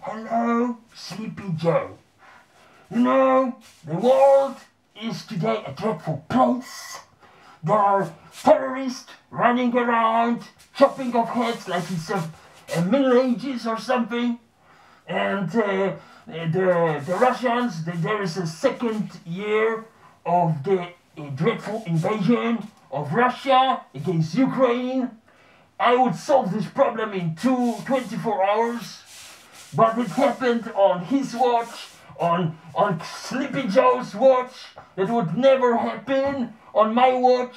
Hello, Sleepy Joe. You know, the world is today a dreadful place. There are terrorists running around, chopping off heads like it's a, Middle Ages or something. And uh, the, the Russians, the, there is a second year of the uh, dreadful invasion of Russia against Ukraine. I would solve this problem in two, 24 hours, but it happened on his watch, on, on Sleepy Joe's watch. That would never happen on my watch.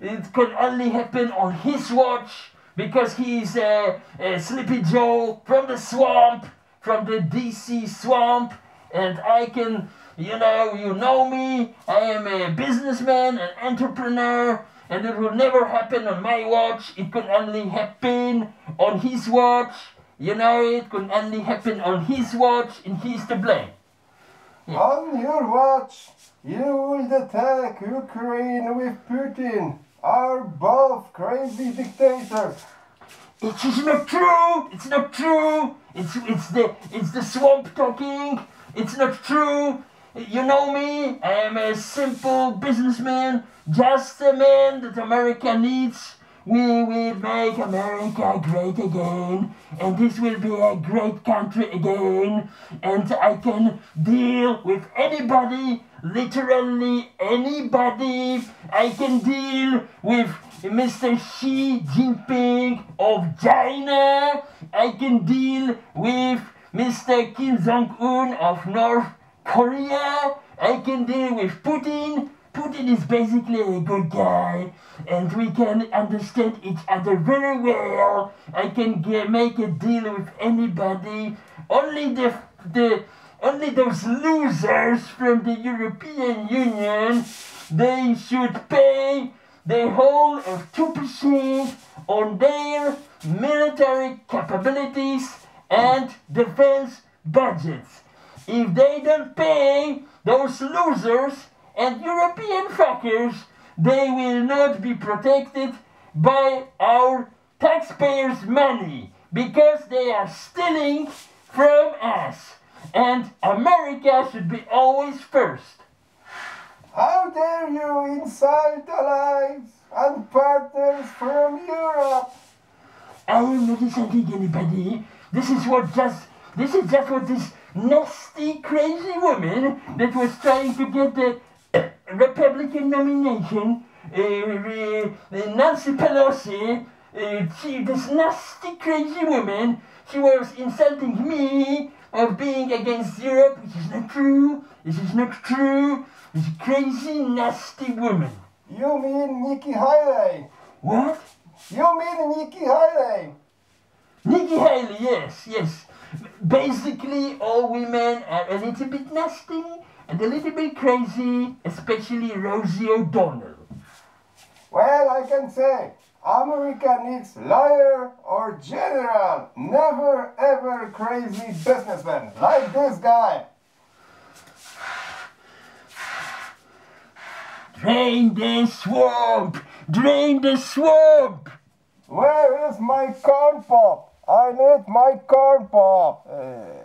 It could only happen on his watch because he's a, a Sleepy Joe from the swamp, from the DC swamp, and I can, you know, you know me. I am a businessman, an entrepreneur, and it will never happen on my watch. It could only happen on his watch. You know, it could only happen on his watch, and he's to blame. On your watch, you will attack Ukraine with Putin, are both crazy dictators. It is not true. It's not true. It's it's the it's the swamp talking. It's not true. You know me. I am a simple businessman, just a man that America needs. We will make America great again, and this will be a great country again. And I can deal with anybody, literally anybody. I can deal with Mr. Xi Jinping of China. I can deal with Mr. Kim Jong Un of North Korea. I can deal with Putin. Putin is basically a good guy, and we can understand each other very well. I can ge- make a deal with anybody. Only the the only those losers from the European Union they should pay the whole of two percent on their military capabilities and defense budgets. If they don't pay those losers and European fuckers, they will not be protected by our taxpayers' money because they are stealing from us. And America should be always first. How dare you insult allies and partners from Europe? I am not insulting anybody. This is what just this is just what this nasty, crazy woman that was trying to get the Republican nomination, uh, uh, Nancy Pelosi, uh, she, this nasty, crazy woman, she was insulting me of being against Europe, which is not true. This is not true. This crazy, nasty woman. You mean Nikki Haley? What? You mean Nikki Haley? Nikki Haley, yes, yes. Basically, all women are a little bit nasty and a little bit crazy, especially Rosie O'Donnell. Well, I can say America needs lawyer or general, never ever crazy businessman like this guy. Drain the swamp! Drain the swamp! Where is my corn pop? I need my corn pop. Uh,